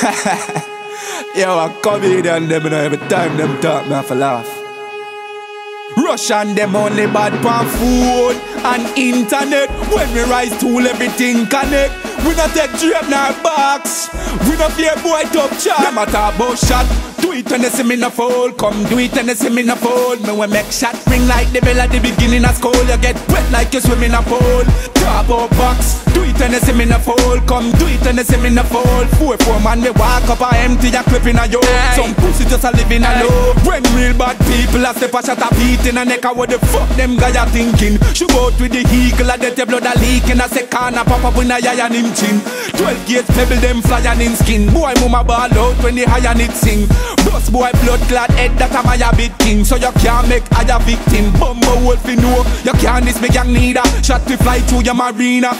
Yo, a comedian them, you know, every time them talk, me have to laugh. Russian them only bad pan food and internet. When we rise tool, everything connect. We not take drape nor box. We not fear boy top chat. Them a talk about shot. Do it when they see me no fall. Come do it when they see me no fall. Me we make shot ring like the bell at the beginning of school. You get wet like you swim in a pool. Talk about box. Do it when they see me no fall. Come do it when they see me no fall. Four four man we walk up a empty a clip in a yo. Some pussy just a living a low. When real bad people a step a shot a beat in a neck. What the fuck them guy a thinking? Shoot out with the eagle a death blood a leaking. A second a pop up in a yaya him chin. Twelve gates pebble them fly and in skin. Boy mama ball out when the high and it sing. Bust boy blood clad head that a my big king. So you can't make I a victim. Bumbo wolf you know. You can't this me gang neither. Shot to fly to your marina.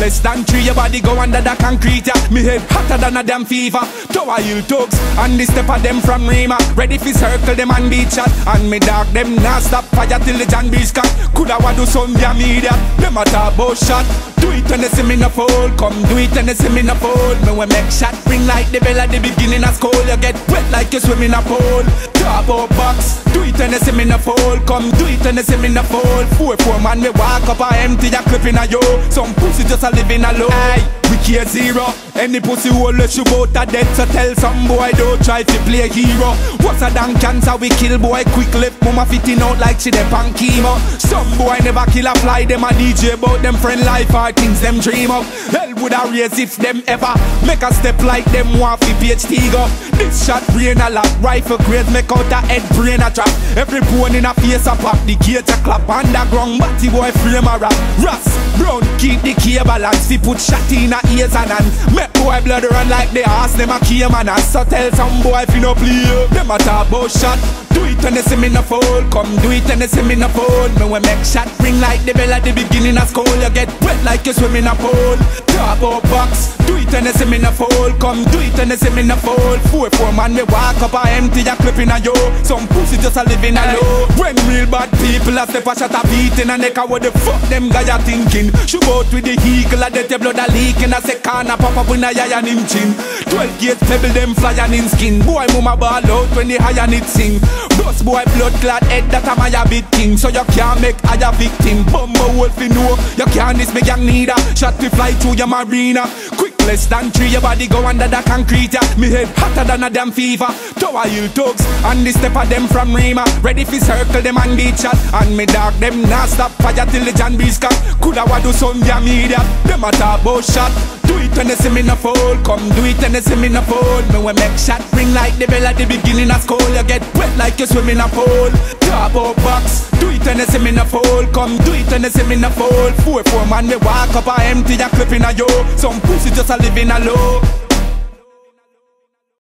Less than three, your body go under the concrete. Yeah. Me head hotter than a damn fever. Tower hill tugs and the step of them from Rema. Ready fi circle them and beat shot. And me dog them not stop fire till the John Beast cut. Coulda wa do some damn media. Them a talk about shot. Do it when they see me no fall. Come do it when they see me no fall. Me we make shot ring like the bell at the beginning of school. You get wet like you swim in a pool. About box. It see me no fall. Come do it when they see me no fall. Four four man me walk up a empty a clip in a yo. Some pussy just a living alone. Aye, we care zero. Any pussy who let you bout a dead. So tell some boy don't try to play a hero. What's a damn cancer we kill boy quick left mama fitting out like she dey pan chemo. Some boy never kill a fly. Them a DJ about them friend life or things them dream of. Hell would a raise if them ever make a step like them want fi PhD go. This shot brain a lot. Rifle grade make out a head brain a trap. Every bone in a face a pop. The gate a clap underground. Batty boy frame a rap. Russ Brown keep the key balance. Fi put shot in a ears and hand. Make boy blood run like the ass. Them a key man. So tell some boy fi no play. Them a talk about shot. Do it when they see me no fall. Come do it when they see me no fall. Me we make shot ring like the bell at the beginning of school. You get wet like you swim in a pool. Talk about box. Do it when they see me no fall. Come do it when they see me no fall. Four four man we walk up a empty a clip in a yo. Some pussy just a living a low. When real bad people a step a shot a beat in a neck. What the fuck them guy a thinking? Shoot out with the eagle a death blood a leaking. A second a pop up in a yaya and chin. Twelve gates pebble them fly and in skin. Boy mama ball out when the high and it sing. Bust boy blood clad head that a my a big king. So you can't make I a victim. Bumbo wolf you know. You can't this me gang neither. Shot to fly to your marina. Quick less than three, your body go under the concrete. Yeah. Me head hotter than a damn fever. Tower hill tugs and the step of them from Rema. Ready fi circle them and beat shot. And me dog them not stop fire till the John Beast cut. Coulda wa do some media. Them a talk shot. Do it when they see me no fall. Come do it when they see me no fall. Me we make shot ring like the bell at the beginning of school. You get wet like you swim in a pool. Talk about box. Do it when they see me no fall. Come do it when they see me no fall. Four four man we walk up a empty a clip in a yo. Some pussy just a living a low.